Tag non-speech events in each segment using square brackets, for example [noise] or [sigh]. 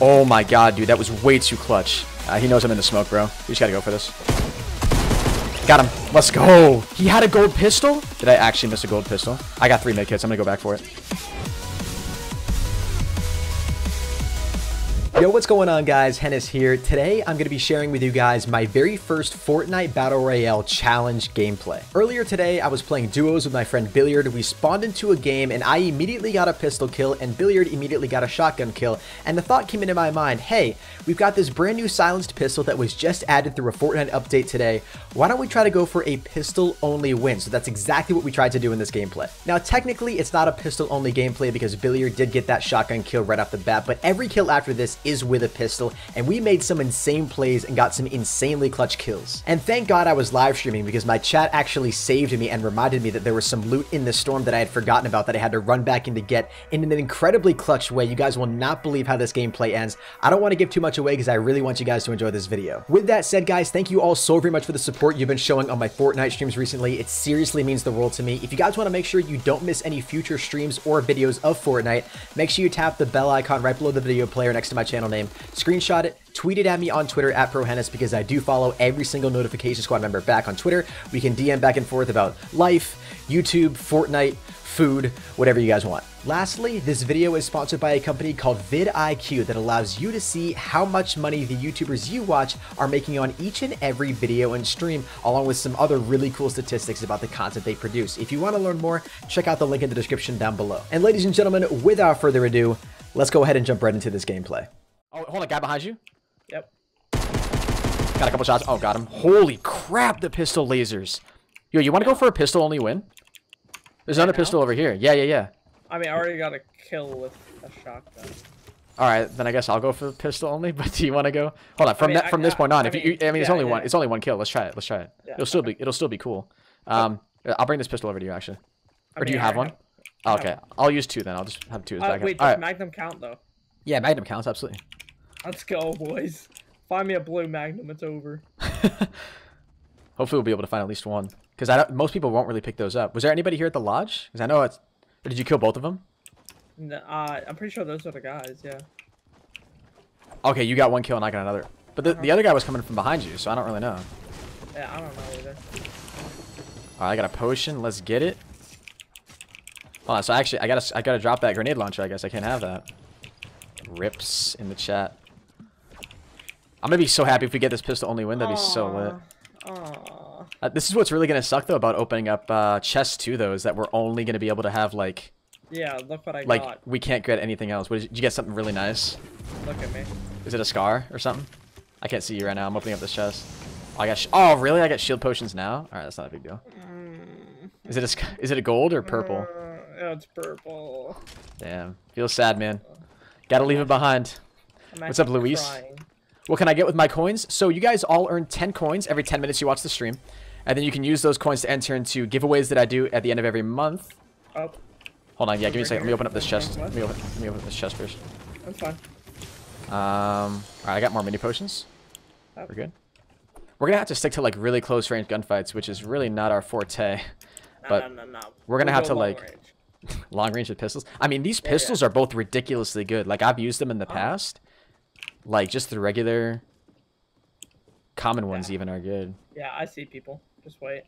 Oh my god, dude. That was way too clutch. Uh, he knows I'm in the smoke, bro. We just gotta go for this. Got him. Let's go. He had a gold pistol? Did I actually miss a gold pistol? I got three med kits. I'm gonna go back for it. Yo, what's going on guys? Henis here. Today, I'm going to be sharing with you guys my very first Fortnite Battle Royale challenge gameplay. Earlier today, I was playing duos with my friend Billiard. We spawned into a game and I immediately got a pistol kill and Billiard immediately got a shotgun kill. And the thought came into my mind, hey, we've got this brand new silenced pistol that was just added through a Fortnite update today. Why don't we try to go for a pistol only win? So that's exactly what we tried to do in this gameplay. Now, technically, it's not a pistol only gameplay because Billiard did get that shotgun kill right off the bat, but every kill after this is with a pistol, and we made some insane plays and got some insanely clutch kills. And thank God I was live streaming because my chat actually saved me and reminded me that there was some loot in the storm that I had forgotten about that I had to run back in to get in an incredibly clutch way. You guys will not believe how this gameplay ends. I don't want to give too much away because I really want you guys to enjoy this video. With that said, guys, thank you all so very much for the support you've been showing on my Fortnite streams recently. It seriously means the world to me. If you guys want to make sure you don't miss any future streams or videos of Fortnite, make sure you tap the bell icon right below the video player next to my channel name screenshot it, tweet it at me on Twitter at ProHenis because I do follow every single notification squad member back on Twitter. We can DM back and forth about life, YouTube, Fortnite, food, whatever you guys want. Lastly, this video is sponsored by a company called vidIQ that allows you to see how much money the YouTubers you watch are making on each and every video and stream, along with some other really cool statistics about the content they produce. If you want to learn more, check out the link in the description down below. And ladies and gentlemen, without further ado, let's go ahead and jump right into this gameplay. Oh, hold on, guy behind you. Yep. Got a couple shots. Oh, got him. Holy crap, the pistol lasers. Yo, you want to go for a pistol only win? There's another pistol over here. Yeah, yeah, yeah. I mean, I already got a kill with a shotgun. All right, then I guess I'll go for the pistol only. [laughs] But do you want to go? Hold on. From mean, that, from I- this point on, I if you, I mean, it's only yeah. one. It's only one kill. Let's try it. Let's try it. Yeah, it'll still okay. be. It'll still be cool. Um, I'll bring this pistol over to you actually. I Or do you mean, I have one? Oh, okay, I'll use two then. I'll just have two as Uh, backup. wait, does right. Magnum count though? Yeah, Magnum counts absolutely. Let's go, boys. Find me a blue Magnum. It's over. [laughs] Hopefully, we'll be able to find at least one. Because I don't, most people won't really pick those up. Was there anybody here at the lodge? Because I know it's. Did you kill both of them? N- Uh, I'm pretty sure those are the guys. Yeah. Okay, you got one kill and I got another. But the, Uh-huh. the other guy was coming from behind you, so I don't really know. Yeah, I don't know either. Alright, I got a potion. Let's get it. Hold on, so actually, I gotta, I gotta drop that grenade launcher. I guess I can't have that. Rips in the chat. I'm gonna be so happy if we get this pistol only win. That'd be so lit. Aw. Uh, this is what's really gonna suck though about opening up uh, chests too, though, is that we're only gonna be able to have like, Yeah, look what I like got. Like we can't get anything else. What did you, get? Something really nice? Look at me. Is it a scar or something? I can't see you right now. I'm opening up this chest. Oh, I got. Oh, really? I got shield potions now. All right, that's not a big deal. Is it a is it a gold or purple? Uh, it's purple. Damn, feels sad, man. Gotta leave it behind. I'm What's up, Luis? crying. What can I get with my coins? So you guys all earn 10 coins every 10 minutes you watch the stream. And then you can use those coins to enter into giveaways that I do at the end of every month. Oh, Hold on, yeah, give me a second. Let me open up this chest. Let me open, let me open up this chest first. that's fine. Um, alright, I got more mini potions. Oh. We're good. We're gonna have to stick to like really close range gunfights, which is really not our forte. No, But no, no, no. we're gonna We'll have go to, like, range. [laughs] Long range with pistols. I mean, these yeah. pistols are both ridiculously good. Like I've used them in the Oh. past. Like just the regular common ones Yeah. even are good. Yeah, I see people. Just wait.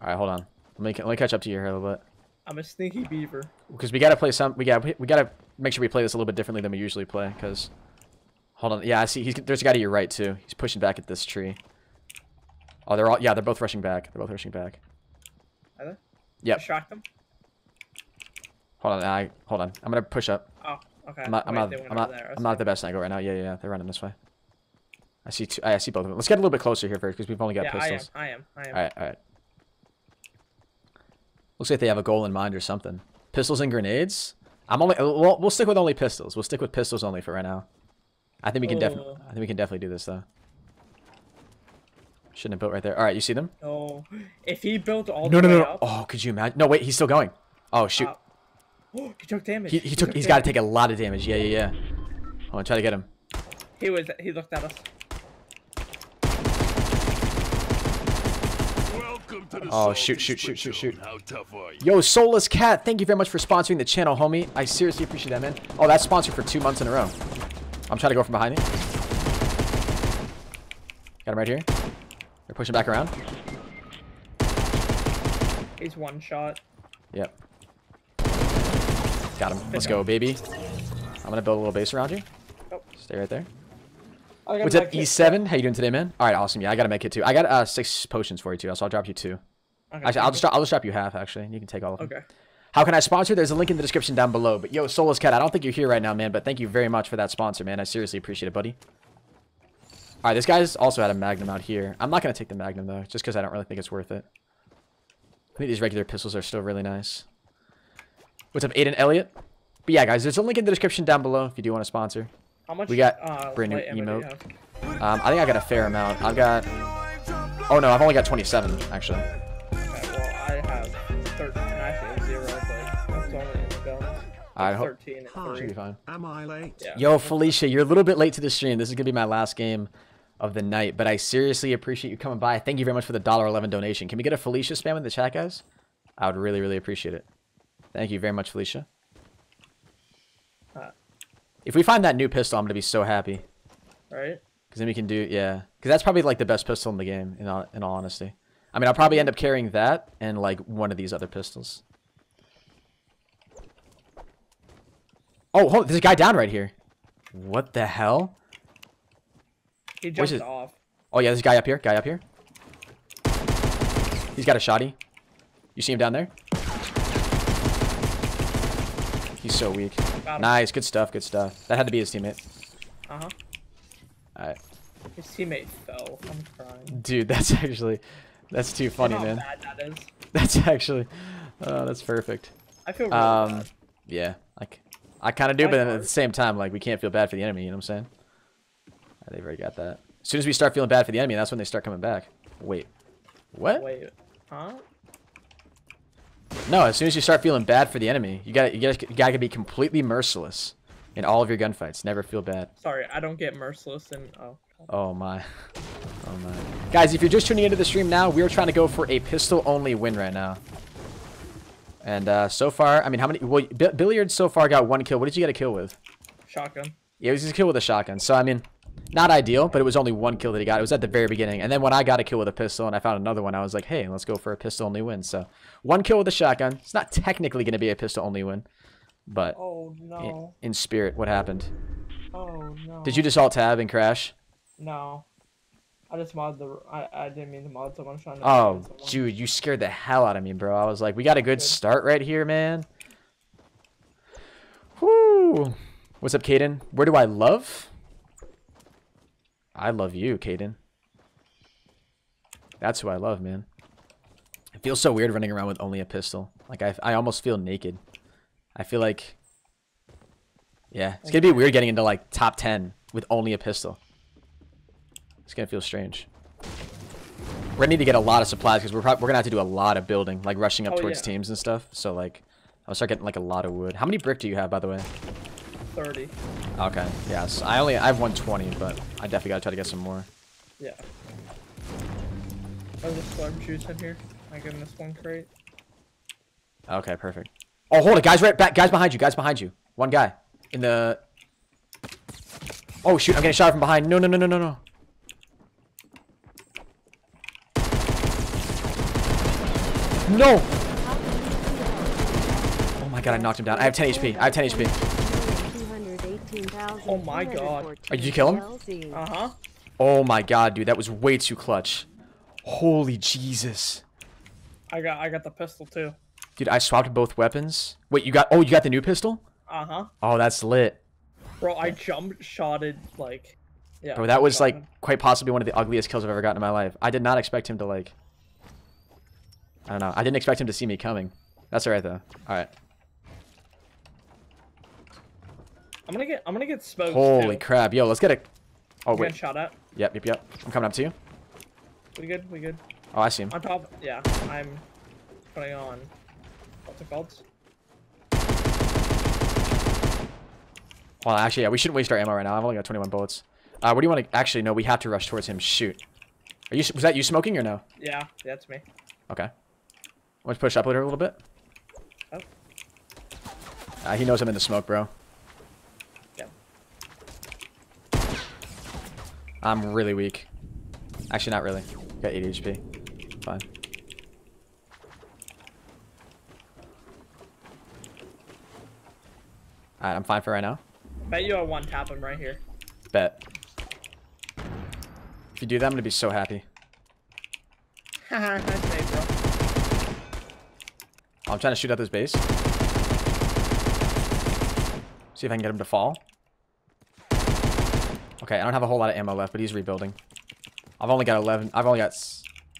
All right, hold on. Let me let me catch up to you here a little bit. I'm a sneaky beaver. because we gotta play some. We got we gotta make sure we play this a little bit differently than we usually play. Because hold on, yeah, I see. He's, there's a guy to your right too. He's pushing back at this tree. Oh, they're all yeah, they're both rushing back. They're both rushing back. Are they? Yep. Distract them? Hold on, I hold on. I'm gonna push up. Oh, okay. I'm not. I'm Wait, not. I'm not. I'm not the best angle right now. Yeah, yeah, yeah. They're running this way. I see two. I see both of them. Let's get a little bit closer here first because we've only got Yeah, I am. pistols. I am. I am. All right, all right. Looks like they have a goal in mind or something. Pistols and grenades. I'm only. Uh, we'll, we'll stick with only pistols. We'll stick with pistols only for right now. I think we can definitely. Oh. I think we can definitely do this though. Shouldn't have built right there. All right, you see them? No. [gasps] If he built all No, the no, way no. up. Oh, could you imagine? No, wait. He's still going. Oh shoot. Uh, [gasps] he took damage. he, he took. He's got to take a lot of damage. Yeah, yeah, yeah. Hold on, try to get him. He was. He looked at us. Welcome to the Oh, Salty shoot, shoot, shoot, shoot, How tough are you? Yo, Soulless Cat, thank you very much for sponsoring the channel, homie. I seriously appreciate that, man. Oh, that's sponsored for two months in a row. I'm trying to go from behind you. Got him right here. They're pushing back around. He's one shot. Yep. Got him. Let's go, baby. I'm gonna build a little base around you. Oh. Stay right there. I What's up. E7? How you doing today, man? All right, awesome. Yeah, I gotta make it too. I got uh six potions for you too, so I'll drop you two. Okay, Actually, I'll just drop, I'll just drop you half. Actually, and you can take all of them. Okay. How can I sponsor? There's a link in the description down below. But yo, Soulless Cat, I don't think you're here right now, man. But thank you very much for that sponsor, man. I seriously appreciate it, buddy. All right, this guy's also had a Magnum out here. I'm not gonna take the Magnum though, just because I don't really think it's worth it. I think these regular pistols are still really nice. What's up, Aiden Elliott? But yeah, guys, there's a link in the description down below if you do want to sponsor. How much? We got uh, brand new light ammo do you emote. Um, I think I got a fair amount. I've got. Oh no, I've only got 27 actually. Okay, well, I have 13. Actually, zero, but that's only in the guns. I hope 13 and Hi. should be fine. Am I late? Yeah. Yo, Felicia, you're a little bit late to the stream. This is gonna be my last game of the night, but I seriously appreciate you coming by. Thank you very much for the dollar eleven donation. Can we get a Felicia spam in the chat, guys? I would really, really appreciate it. Thank you very much, Felicia. Uh, If we find that new pistol, I'm gonna be so happy. right? Cause then we can do yeah. Cause that's probably like the best pistol in the game. In all, in all honesty, I mean, I'll probably end up carrying that and like one of these other pistols. Oh, hold, there's a guy down right here. What the hell? He jumped off. Oh yeah, there's a guy up here. Guy up here. He's got a shotty. You see him down there? He's so weak. Nice, good stuff, good stuff. That had to be his teammate. Uh huh. Alright. His teammate fell. I'm crying. Dude, [laughs] that's actually that's too funny, man. bad that is. [laughs] That's actually oh, that's perfect. I feel really Um bad. yeah, like I kind of do, but then at the same time, like we can't feel bad for the enemy. You know what I'm saying? They've already got that. As soon as we start feeling bad for the enemy, that's when they start coming back. Wait, what? Wait. Huh? No, as soon as you start feeling bad for the enemy, you got you got you got to be completely merciless in all of your gunfights. Never feel bad. Sorry, I don't get merciless and oh. Oh my. Oh my. Guys, if you're just tuning into the stream now, we're trying to go for a pistol only win right now. And uh, so far, I mean, how many? Well, B Billiard so far got one kill. What did you get a kill with? Shotgun. Yeah, it was his kill with a shotgun. So I mean, not ideal, but it was only one kill that he got. It was at the very beginning. And then when I got a kill with a pistol and I found another one, I was like, hey, let's go for a pistol only win. So one kill with a shotgun. It's not technically going to be a pistol only win, but Oh in, no. in spirit, what happened? Oh no. Did you just alt tab and crash? No. I just mod the. I, I didn't mean to mod someone. Trying to. Oh, dude, you scared the hell out of me, bro. I was like, we got a good Good. start right here, man. Whoo. What's up, Caden? Where do I love? I love you, Caden. That's who I love, man. It feels so weird running around with only a pistol. Like, I, I almost feel naked. I feel like... Yeah, it's gonna be weird getting into, like, top 10 with only a pistol. It's gonna feel strange. We're gonna need to get a lot of supplies because we're we're gonna have to do a lot of building, like rushing up Oh, towards yeah. teams and stuff. So like, I'll start getting like a lot of wood. How many brick do you have, by the way? 30. Okay, yes. I only I have 120, but I definitely gotta try to get some more. Yeah. Oh, the storm juice in here. I give him this one crate. Okay, perfect. Oh, hold it, guys! Right back, guys behind you, guys behind you. One guy in the. Oh shoot! I'm getting shot from behind. No, no, no, no, no, no. No! Oh my god! I knocked him down. I have 10 HP. I have 10 HP. Oh my God. Oh, did you kill him? Uh huh. Oh my god, dude, that was way too clutch. Holy Jesus. I got I got the pistol too. Dude, I swapped both weapons. Wait, you got oh, you got the new pistol? Uh huh. Oh, that's lit. Bro, I jump shotted like. Yeah. Bro, that was shotgun. like quite possibly one of the ugliest kills I've ever gotten in my life. I did not expect him to like I don't know. I didn't expect him to see me coming. That's alright though. Alright. I'm gonna get I'm gonna get smoked. Holy too. crap. Yo, let's get a Oh I'm wait. shot at. Yep, yep, yep. I'm coming up to you. We good? We good? Oh, I see him. On top. Yeah. I'm putting on. What's it called? Well, actually, yeah, we shouldn't waste our ammo right now. I've only got 21 bullets. Uh, what do you want to... Actually, no, we have to rush towards him. Shoot. Are you... Was that you smoking or no? Yeah, that's me. Okay. To push up a little bit? Oh. Uh, he knows I'm in the smoke, bro. Yeah. I'm really weak. Actually, not really. Got 8 HP. Fine. Alright, I'm fine for right now. Bet you I one tap him right here. Bet. If you do that, I'm gonna be so happy. [laughs] Haha, nice save, bro. I'm trying to shoot out this base. See if I can get him to fall. Okay, I don't have a whole lot of ammo left, but he's rebuilding. I've only got 11. I've only got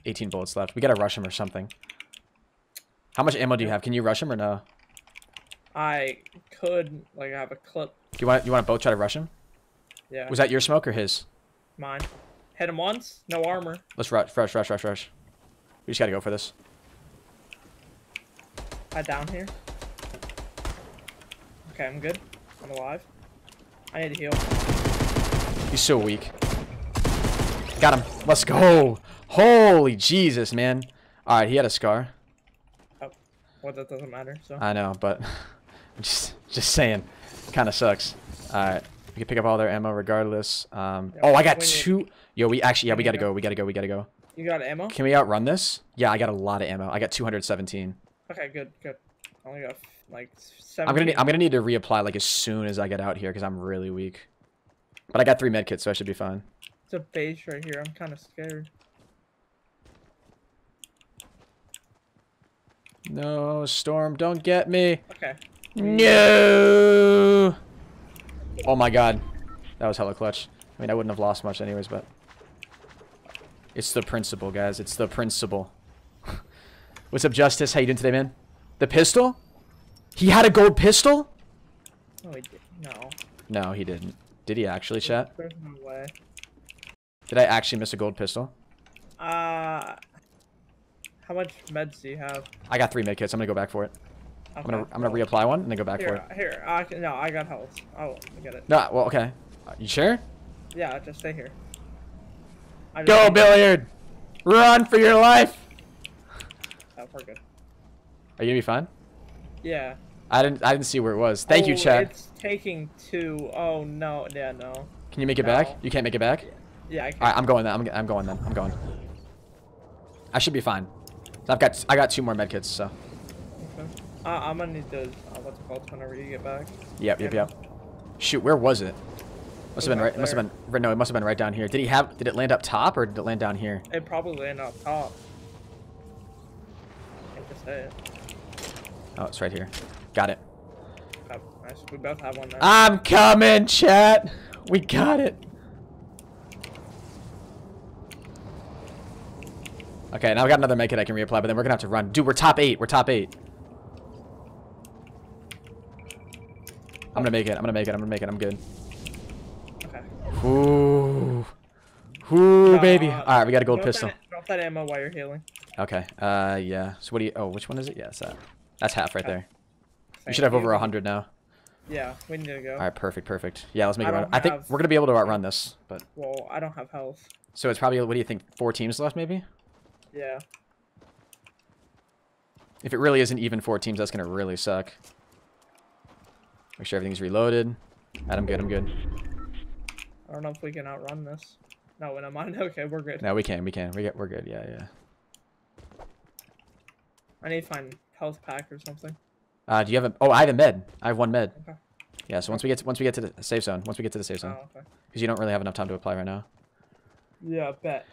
18 bullets left. We gotta rush him or something. How much ammo do you have? Can you rush him or no? I could like I have a clip. Do you want you want to both try to rush him? Yeah, Was that your smoke or his? mine. Hit him once, no armor. Let's rush, rush, rush, rush, rush. We just gotta go for this. I down here. Okay, I'm good. I'm alive. I need to heal. He's so weak. Got him. Let's go. Holy Jesus, man. All right, he had a scar. Oh, Well, that doesn't matter. So I know, but [laughs] just just saying, kind of sucks. All right, we can pick up all their ammo regardless. Um, Yeah, oh, I got need- two. Yo, we actually, yeah, we gotta go. We gotta go. We gotta go. you got ammo? Can we outrun this? Yeah, I got a lot of ammo. I got 217. Okay, good, good. I only got like seven. I'm gonna need, I'm gonna need to reapply like as soon as I get out here because I'm really weak. But I got three medkits, so I should be fine. It's a base right here. I'm kind of scared. No, Storm, don't get me. Okay. No. Oh my god. That was hella clutch. I mean, I wouldn't have lost much anyways, but... It's the principle, guys. It's the principle. [laughs] What's up, Justice? How you doing today, man? The pistol? He had a gold pistol? No, he did. No. No, he didn't. Did he actually, chat? There's no way. Did I actually miss a gold pistol? Uh, how much meds do you have? I got three medkits. I'm gonna go back for it. I'm gonna I'm gonna reapply one and then go back for it. here. I can, no, I got health. Oh, I get it. No, well, okay. You sure? Yeah, just stay here. Just Go, Billiard! Run for your life! Oh, we're good. Are you gonna be fine? Yeah. I didn't I didn't see where it was. Thank you, Oh, Chad. It's taking two. Oh no. Yeah, no. Can you make it back? You can't make it back? Yeah, I can. Alright, I'm going then. I'm, I'm going then. I'm going. I should be fine. I've got I got two more medkits, so. Okay. Uh, I'm gonna need those. Uh, what's it called? Whenever you get back. Yep, yep, yep. Shoot, where was it? Must have been right. Must have there. been. No, it must have been right down here. Did he have? Did it land up top or did it land down here? It probably landed up top. Hate to say it. Oh, it's right here. Got it. We both have one there. I'm coming, chat. We got it. Okay, now I got another medkit I can reapply, but then we're gonna have to run. Dude, we're top eight. We're top eight. I'm gonna make it. I'm gonna make it. I'm gonna make it. I'm good. Okay. Ooh. Ooh, baby. Uh, All right, we got a gold drop pistol. That, drop that ammo while you're healing. Okay. Uh, yeah. So what do you? Oh, which one is it? Yeah, it's that. That's half right Okay. there. You should have over you. a hundred now. Yeah, we need to go. All right, perfect, perfect. Yeah, let's make I it run. don't I think we're gonna be able to outrun this, but Well, I don't have health. so it's probably what do you think? Four teams left, maybe. Yeah. If it really isn't even four teams, that's gonna really suck. Make sure everything's reloaded. I'm good. I'm good. I don't know if we can outrun this. No, never mind. [laughs] Okay, we're good. No, we can. We can. We get. We're good. Yeah, yeah. I need to find health pack or something. Uh, do you have a? Oh, I have a med. I have one med. Okay. Yeah. So once we get to, once we get to the safe zone, once we get to the safe zone, Oh, okay. because you don't really have enough time to apply right now. Yeah, I bet.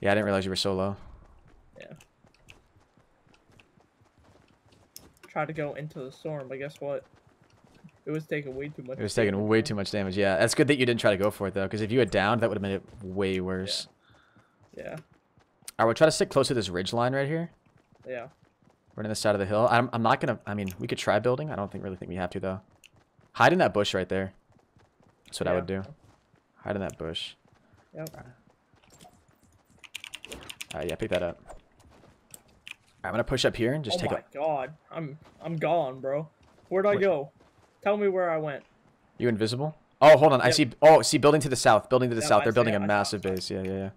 Yeah, I didn't realize you were so low. Yeah. Tried to go into the storm, but guess what? It was taking way too much. It was taking way too much damage. Yeah, that's good that you didn't try to go for it though, because if you had downed, that would have made it way worse. Yeah. Alright, we'll try to stick close to this ridge line right here. Yeah. Running the side of the hill. I'm, I'm not gonna. I mean, we could try building. I don't think really think we have to though. Hide in that bush right there. That's what I would do. Hide in that bush. Yep. Alright, yeah, pick that up. Alright, I'm gonna push up here and just oh take my a. god. I'm I'm gone, bro. Where'd I Wait. go? Tell me where I went. You invisible? Oh, hold on. I see. Oh, see, building to the south. Building to the Yep, south. I They're building it, a massive base. Yeah, yeah, yeah.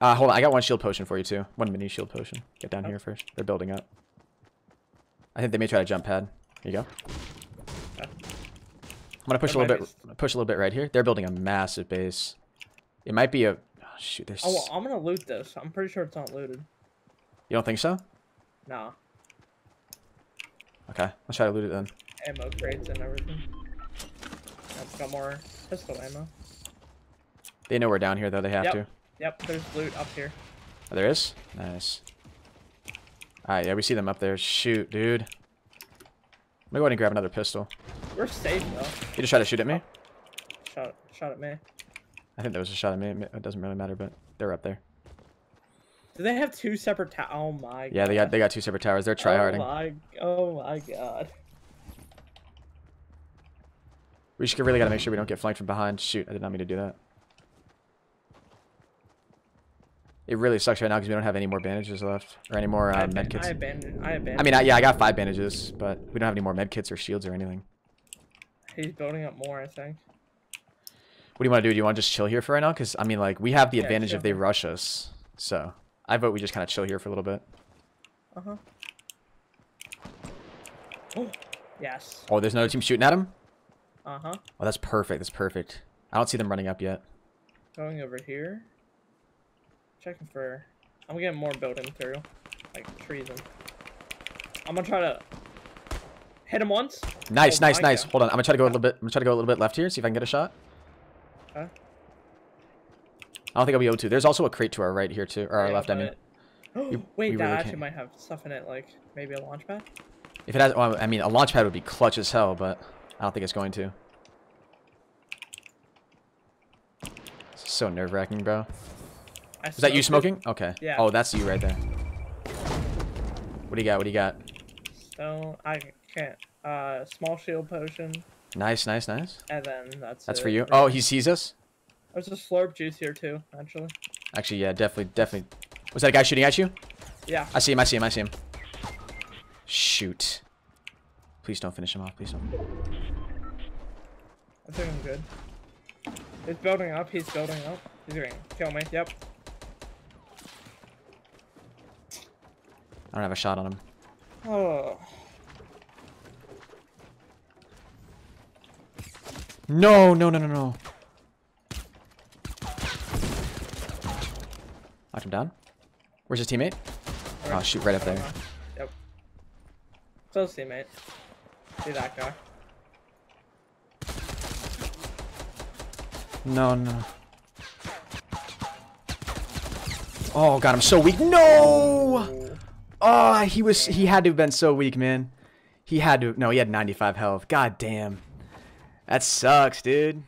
Uh, hold on. I got one shield potion for you too. One mini shield potion. Get down here first. They're building up. I think they may try to jump pad. Here you go. I'm gonna push a little bit. Push a little bit right here. They're building a massive base. It might be a. Oh, shoot, there's. Oh, well, I'm gonna loot this. I'm pretty sure it's not looted. You don't think so? Nah, Okay, let's try to loot it then. ammo crates and everything. I've got more pistol ammo. They know we're down here though. They have Yep. to. Yep, there's loot up here. Oh, there is. Nice. Alright, yeah, we see them up there. Shoot, dude. Let me go ahead and grab another pistol. We're safe though. You just try to shoot at me? Shot, shot at me. I think that was a shot at me. It doesn't really matter, but they're up there. Do they have two separate towers? Oh my. God. Yeah, they got they got two separate towers. They're tryharding. Oh my. Oh my god. We just really gotta make sure we don't get flanked from behind. Shoot, I did not mean to do that. It really sucks right now because we don't have any more bandages left or any more I, uh, aban- med I kits. abandoned. I abandoned. I mean, I, yeah, I got five bandages, but we don't have any more med kits or shields or anything. He's building up more. I think. What do you want to do? Do you want to just chill here for right now? Because I mean, like, we have the Yeah, advantage chill if they rush us. So I vote we just kind of chill here for a little bit. Uh huh. Oh, yes. Oh, there's another team shooting at him. Uh huh. Oh, that's perfect. That's perfect. I don't see them running up yet. Going over here. Checking for. I'm getting more building material, like trees and. I'm gonna try to hit him once. Nice, Oh nice, nice. God. Hold on. I'm gonna try to go a little bit. I'm gonna try to go a little bit left here. See if I can get a shot. Okay. I don't think I'll be able to. There's also a crate to our right here too, or our Yeah, left. I mean, [gasps] we Wait, that really actually can't- might have stuff in it, like maybe a launch pad. if it has, well, I mean, a launch pad would be clutch as hell, but I don't think it's going to. It's so nerve wracking, bro. Is that you smoking? Okay. Yeah. Oh, that's you right there. What do you got? What do you got? it, So I can't. Uh, small shield potion, Nice, nice, nice. and then that's. That's it. for you. Oh, he sees us. There's a slurp juice here too, actually. Actually, yeah, definitely, definitely. Was that a guy shooting at you? Yeah. I see him. I see him. I see him. Shoot. Please don't finish him off. Please don't. I think I'm good. He's building up. He's building up. He's gonna kill me. Yep. I don't have a shot on him. Oh. No, no, no, no, no. Knocked him down. Where's his teammate? Oh, shoot, right up there. Yep. So teammate. See that guy. No, no. Oh god, I'm so weak. No! Oh. Oh, he was he had to have been so weak, man. He had to no, he had 95 health. God damn. That sucks, dude.